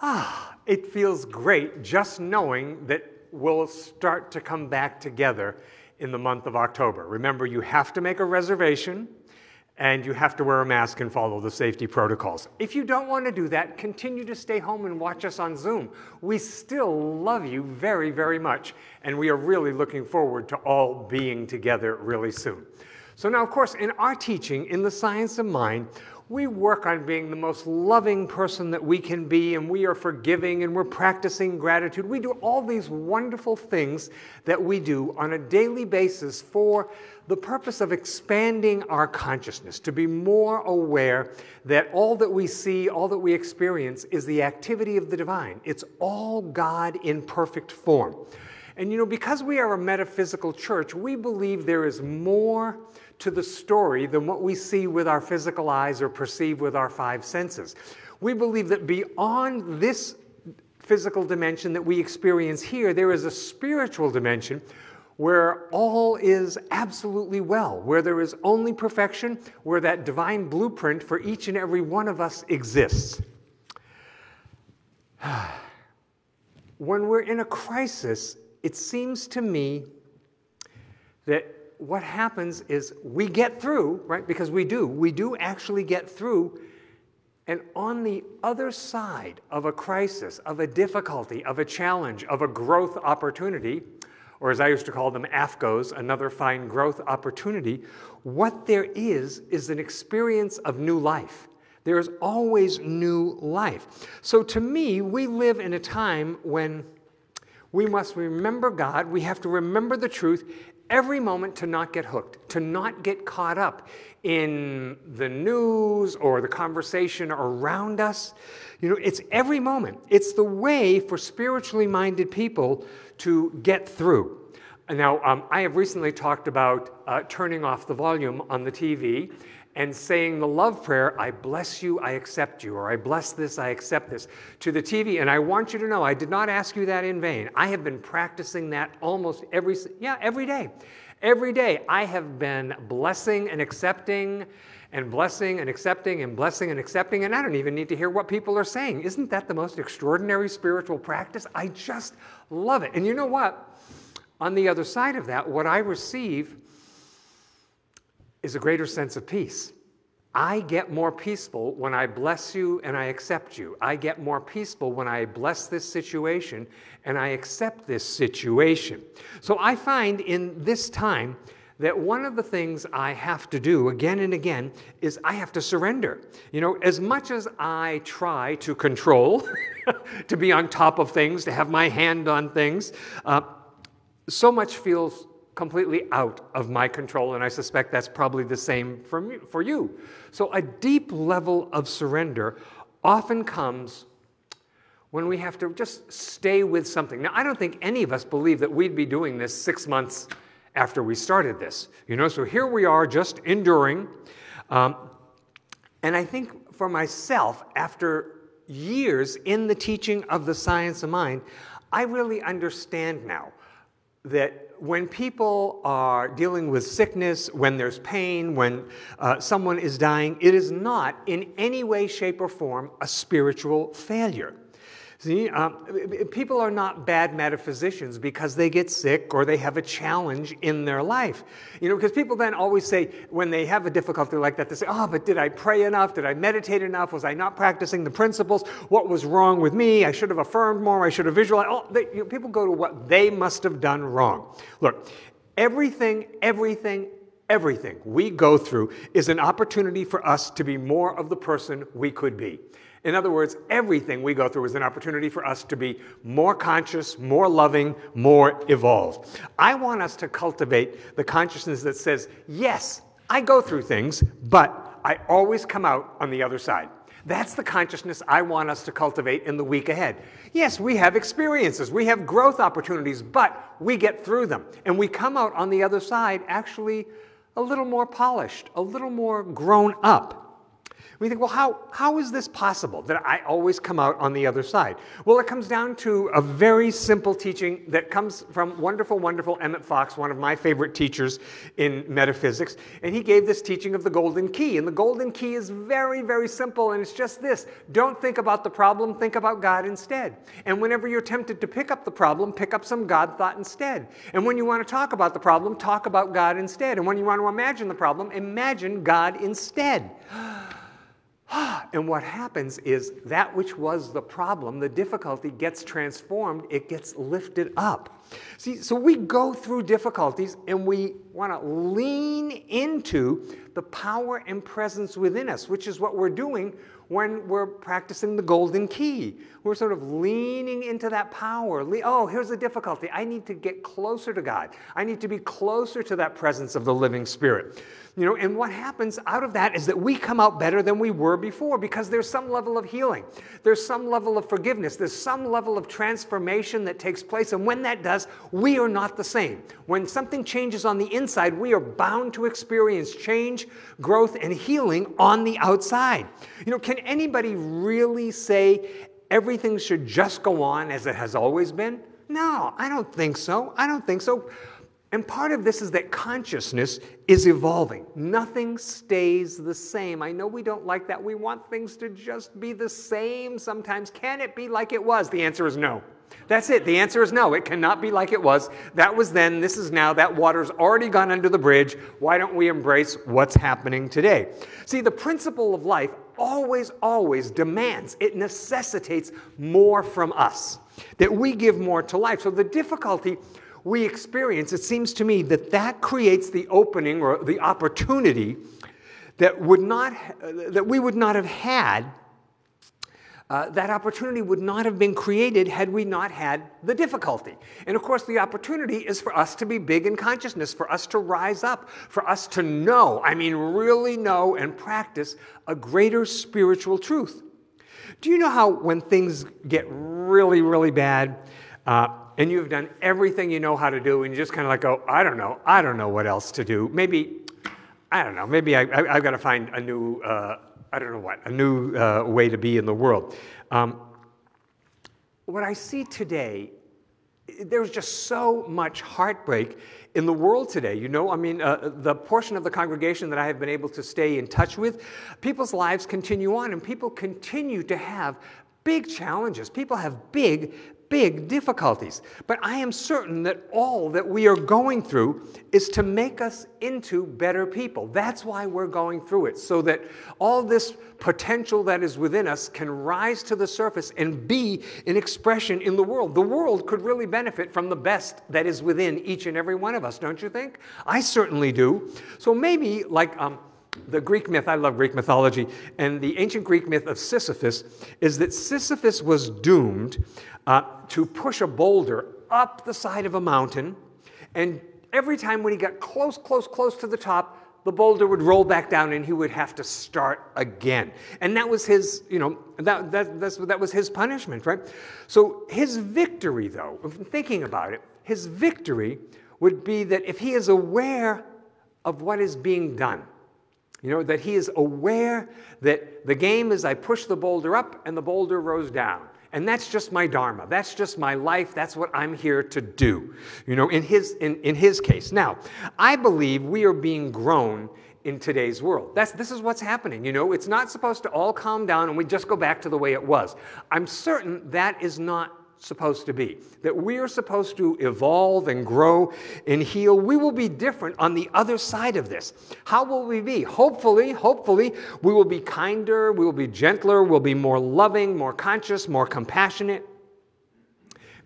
Ah, it feels great just knowing that we'll start to come back together in the month of October. Remember, you have to make a reservation and you have to wear a mask and follow the safety protocols. If you don't want to do that, continue to stay home and watch us on Zoom. We still love you very, very much, and we are really looking forward to all being together really soon. So, now, of course, in our teaching, in the science of mind, we work on being the most loving person that we can be, and we are forgiving and we're practicing gratitude. We do all these wonderful things that we do on a daily basis for the purpose of expanding our consciousness, to be more aware that all that we see, all that we experience is the activity of the divine. It's all God in perfect form. And you know, because we are a metaphysical church, we believe there is more to the story than what we see with our physical eyes or perceive with our five senses. We believe that beyond this physical dimension that we experience here, there is a spiritual dimension where all is absolutely well, where there is only perfection, where that divine blueprint for each and every one of us exists. when we're in a crisis, it seems to me that what happens is we get through, right? Because we do. We do actually get through. And on the other side of a crisis, of a difficulty, of a challenge, of a growth opportunity, or as I used to call them, AFGOs, another fine growth opportunity, what there is is an experience of new life. There is always new life. So to me, we live in a time when we must remember God, we have to remember the truth, every moment to not get hooked, to not get caught up in the news or the conversation around us. You know, it's every moment. It's the way for spiritually minded people to get through. Now, um, I have recently talked about uh, turning off the volume on the TV and saying the love prayer, I bless you, I accept you, or I bless this, I accept this, to the TV. And I want you to know, I did not ask you that in vain. I have been practicing that almost every, yeah, every day. Every day I have been blessing and accepting and blessing and accepting and blessing and accepting, and I don't even need to hear what people are saying. Isn't that the most extraordinary spiritual practice? I just love it. And you know what? On the other side of that, what I receive is a greater sense of peace. I get more peaceful when I bless you and I accept you. I get more peaceful when I bless this situation and I accept this situation. So I find in this time that one of the things I have to do again and again is I have to surrender. You know, as much as I try to control, to be on top of things, to have my hand on things, uh, so much feels completely out of my control, and I suspect that's probably the same for, me, for you. So, a deep level of surrender often comes when we have to just stay with something. Now, I don't think any of us believe that we'd be doing this six months after we started this. You know, so here we are just enduring. Um, and I think for myself, after years in the teaching of the science of mind, I really understand now that when people are dealing with sickness, when there's pain, when uh, someone is dying, it is not in any way, shape, or form a spiritual failure. See, um, people are not bad metaphysicians because they get sick or they have a challenge in their life. You know, because people then always say, when they have a difficulty like that, they say, oh, but did I pray enough? Did I meditate enough? Was I not practicing the principles? What was wrong with me? I should have affirmed more. I should have visualized. Oh, they, you know, people go to what they must have done wrong. Look, everything, everything, everything we go through is an opportunity for us to be more of the person we could be. In other words, everything we go through is an opportunity for us to be more conscious, more loving, more evolved. I want us to cultivate the consciousness that says, yes, I go through things, but I always come out on the other side. That's the consciousness I want us to cultivate in the week ahead. Yes, we have experiences, we have growth opportunities, but we get through them. And we come out on the other side actually a little more polished, a little more grown up. We think, well, how, how is this possible that I always come out on the other side? Well, it comes down to a very simple teaching that comes from wonderful, wonderful Emmett Fox, one of my favorite teachers in metaphysics. And he gave this teaching of the golden key. And the golden key is very, very simple. And it's just this don't think about the problem, think about God instead. And whenever you're tempted to pick up the problem, pick up some God thought instead. And when you want to talk about the problem, talk about God instead. And when you want to imagine the problem, imagine God instead. And what happens is that which was the problem, the difficulty, gets transformed, it gets lifted up. See, so we go through difficulties and we want to lean into the power and presence within us, which is what we're doing when we're practicing the golden key. We're sort of leaning into that power. Oh, here's the difficulty. I need to get closer to God. I need to be closer to that presence of the living Spirit. You know, and what happens out of that is that we come out better than we were before because there's some level of healing. There's some level of forgiveness. There's some level of transformation that takes place. And when that does, we are not the same. When something changes on the inside, we are bound to experience change, growth, and healing on the outside. You know, can anybody really say everything should just go on as it has always been? No, I don't think so. I don't think so. And part of this is that consciousness is evolving. Nothing stays the same. I know we don't like that. We want things to just be the same sometimes. Can it be like it was? The answer is no. That's it. The answer is no. It cannot be like it was. That was then. This is now. That water's already gone under the bridge. Why don't we embrace what's happening today? See, the principle of life always, always demands, it necessitates more from us, that we give more to life. So the difficulty we experience, it seems to me that that creates the opening or the opportunity that, would not, that we would not have had. Uh, that opportunity would not have been created had we not had the difficulty. And of course, the opportunity is for us to be big in consciousness, for us to rise up, for us to know, I mean, really know and practice a greater spiritual truth. Do you know how when things get really, really bad, uh, and you've done everything you know how to do, and you just kind of like go, I don't know, I don't know what else to do. Maybe, I don't know, maybe I, have got to find a new, uh, I don't know what, a new uh, way to be in the world. Um, what I see today, there's just so much heartbreak in the world today. You know, I mean, uh, the portion of the congregation that I have been able to stay in touch with, people's lives continue on, and people continue to have big challenges. People have big, big difficulties. But I am certain that all that we are going through is to make us into better people. That's why we're going through it, so that all this potential that is within us can rise to the surface and be an expression in the world. The world could really benefit from the best that is within each and every one of us, don't you think? I certainly do. So maybe, like, um, the Greek myth, I love Greek mythology, and the ancient Greek myth of Sisyphus is that Sisyphus was doomed uh, to push a boulder up the side of a mountain, and every time when he got close, close, close to the top, the boulder would roll back down and he would have to start again. And that was his, you know, that, that, that was his punishment, right? So his victory, though, thinking about it, his victory would be that if he is aware of what is being done, you know, that he is aware that the game is I push the boulder up and the boulder rose down. And that's just my dharma. That's just my life. That's what I'm here to do. You know, in his, in, in his case. Now, I believe we are being grown in today's world. That's, this is what's happening. You know, it's not supposed to all calm down and we just go back to the way it was. I'm certain that is not supposed to be. That we are supposed to evolve and grow and heal. We will be different on the other side of this. How will we be? Hopefully, hopefully, we will be kinder, we will be gentler, we'll be more loving, more conscious, more compassionate.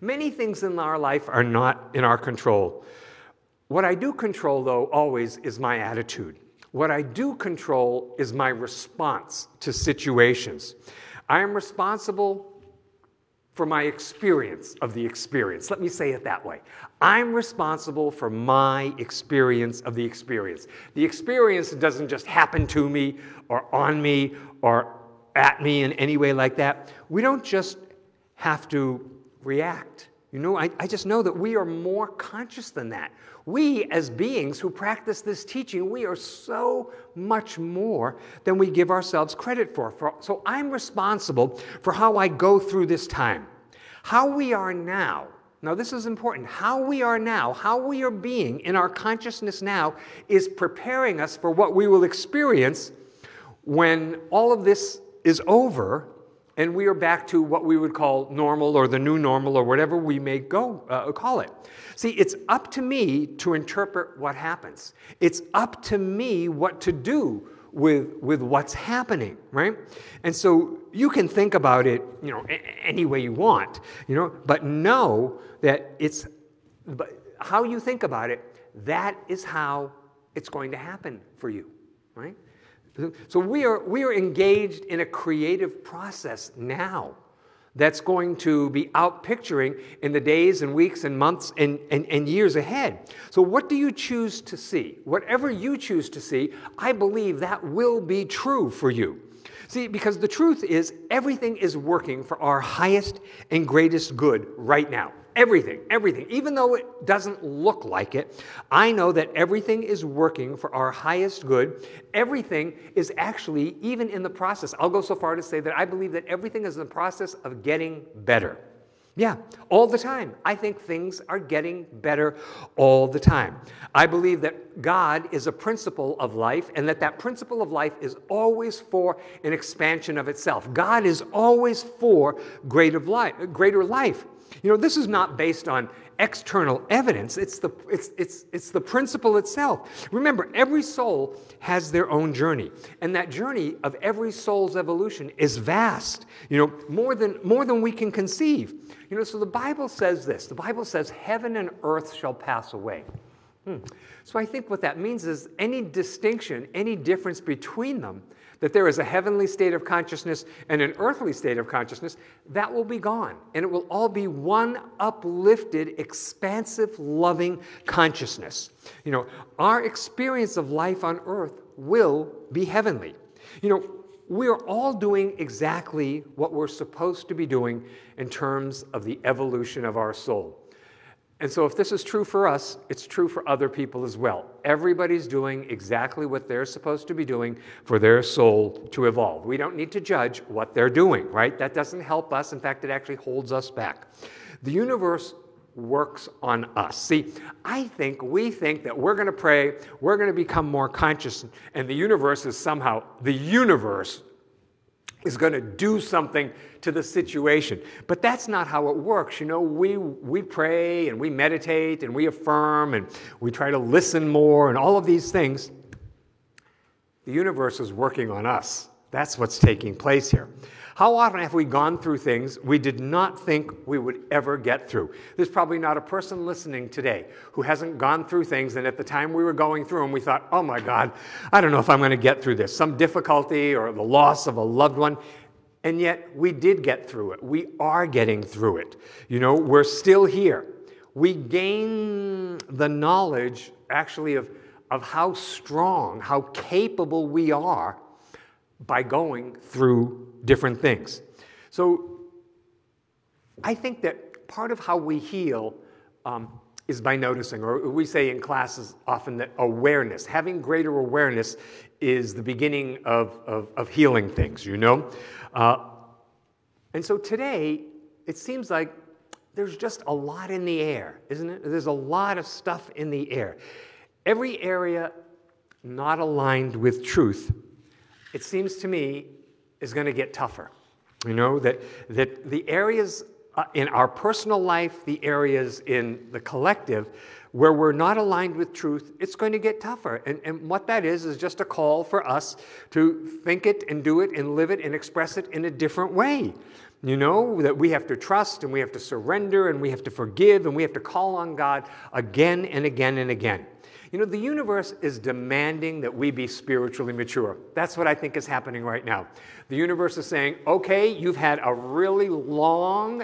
Many things in our life are not in our control. What I do control, though, always is my attitude. What I do control is my response to situations. I am responsible for my experience of the experience. Let me say it that way. I'm responsible for my experience of the experience. The experience doesn't just happen to me or on me or at me in any way like that. We don't just have to react You know, I, I just know that we are more conscious than that. We, as beings who practice this teaching, we are so much more than we give ourselves credit for. for. So I'm responsible for how I go through this time. How we are now, now this is important, how we are now, how we are being in our consciousness now is preparing us for what we will experience when all of this is over and we are back to what we would call normal or the new normal or whatever we may go uh, call it. See, it's up to me to interpret what happens. It's up to me what to do with, with what's happening, right? And so you can think about it, you know, any way you want, you know, but know that it's but how you think about it, that is how it's going to happen for you, right? So we are, we are engaged in a creative process now that's going to be out picturing in the days and weeks and months and, and, and years ahead. So, what do you choose to see? Whatever you choose to see, I believe that will be true for you. See, because the truth is, everything is working for our highest and greatest good right now. Everything, everything. Even though it doesn't look like it, I know that everything is working for our highest good. Everything is actually, even in the process, I'll go so far to say that I believe that everything is in the process of getting better. Yeah, all the time. I think things are getting better all the time. I believe that God is a principle of life and that that principle of life is always for an expansion of itself. God is always for greater life. Greater life. You know, this is not based on external evidence, it's the, it's, it's, it's the principle itself. Remember, every soul has their own journey, and that journey of every soul's evolution is vast, you know, more than, more than we can conceive. You know, so the Bible says this the Bible says, Heaven and earth shall pass away. Hmm. So I think what that means is any distinction, any difference between them that there is a heavenly state of consciousness and an earthly state of consciousness, that will be gone. And it will all be one uplifted, expansive, loving consciousness. You know, our experience of life on earth will be heavenly. You know, we're all doing exactly what we're supposed to be doing in terms of the evolution of our soul. And so, if this is true for us, it's true for other people as well. Everybody's doing exactly what they're supposed to be doing for their soul to evolve. We don't need to judge what they're doing, right? That doesn't help us. In fact, it actually holds us back. The universe works on us. See, I think we think that we're going to pray, we're going to become more conscious, and the universe is somehow, the universe is going to do something to the situation. But that's not how it works. You know, we, we pray and we meditate and we affirm and we try to listen more and all of these things. The universe is working on us. That's what's taking place here. How often have we gone through things we did not think we would ever get through? There's probably not a person listening today who hasn't gone through things, and at the time we were going through them, we thought, oh my God, I don't know if I'm going to get through this. Some difficulty or the loss of a loved one. And yet we did get through it. We are getting through it. You know, we're still here. We gain the knowledge, actually, of, of how strong, how capable we are by going through different things. So I think that part of how we heal um, is by noticing, or we say in classes often that awareness, having greater awareness is the beginning of, of, of healing things, you know? Uh, and so today, it seems like there's just a lot in the air, isn't it? There's a lot of stuff in the air. Every area not aligned with truth, it seems to me, is going to get tougher. You know, that, that the areas uh, in our personal life, the areas in the collective, where we're not aligned with truth, it's going to get tougher. And, and what that is, is just a call for us to think it and do it and live it and express it in a different way. You know, that we have to trust and we have to surrender and we have to forgive and we have to call on God again and again and again. You know, the universe is demanding that we be spiritually mature. That's what I think is happening right now. The universe is saying, okay, you've had a really long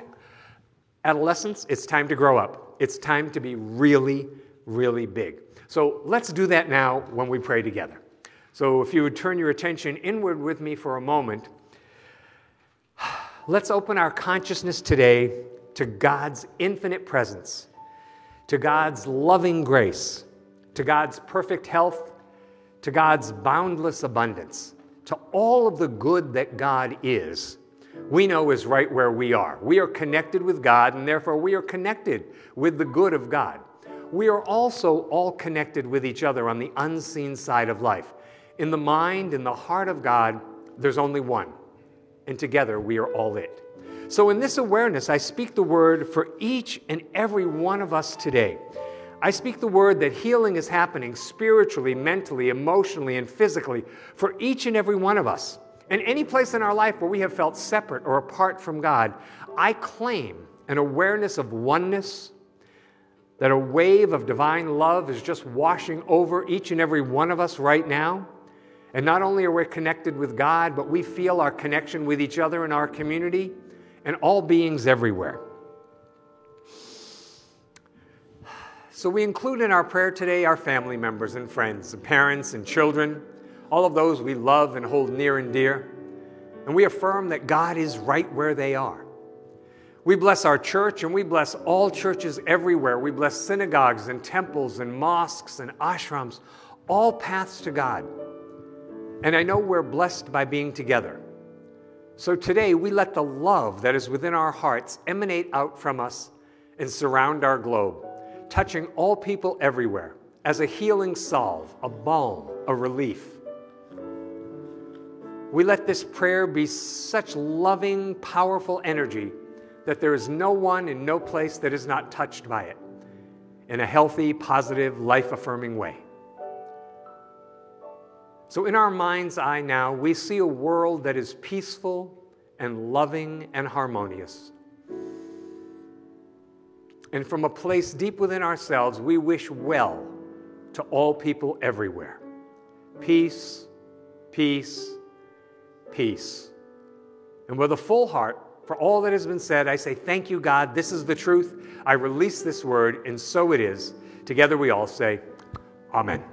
adolescence, it's time to grow up. It's time to be really, really big. So let's do that now when we pray together. So if you would turn your attention inward with me for a moment, let's open our consciousness today to God's infinite presence, to God's loving grace, to God's perfect health, to God's boundless abundance, to all of the good that God is, we know is right where we are. We are connected with God, and therefore we are connected with the good of God. We are also all connected with each other on the unseen side of life. In the mind, in the heart of God, there's only one, and together we are all it. So, in this awareness, I speak the word for each and every one of us today. I speak the word that healing is happening spiritually, mentally, emotionally, and physically for each and every one of us. And any place in our life where we have felt separate or apart from God, I claim an awareness of oneness, that a wave of divine love is just washing over each and every one of us right now. And not only are we connected with God, but we feel our connection with each other in our community and all beings everywhere. So we include in our prayer today our family members and friends, the parents and children, all of those we love and hold near and dear. And we affirm that God is right where they are. We bless our church and we bless all churches everywhere. We bless synagogues and temples and mosques and ashrams, all paths to God. And I know we're blessed by being together. So today, we let the love that is within our hearts emanate out from us and surround our globe, touching all people everywhere as a healing salve, a balm, a relief. We let this prayer be such loving, powerful energy that there is no one and no place that is not touched by it in a healthy, positive, life affirming way. So, in our mind's eye now, we see a world that is peaceful and loving and harmonious. And from a place deep within ourselves, we wish well to all people everywhere. Peace, peace, peace. And with a full heart, for all that has been said, I say, Thank you, God. This is the truth. I release this word, and so it is. Together we all say, Amen.